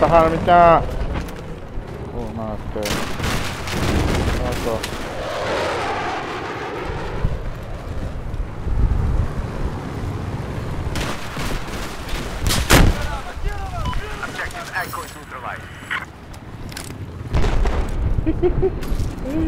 Tahan mikä? Oh, näette. Kato. Objective Echo neutralized.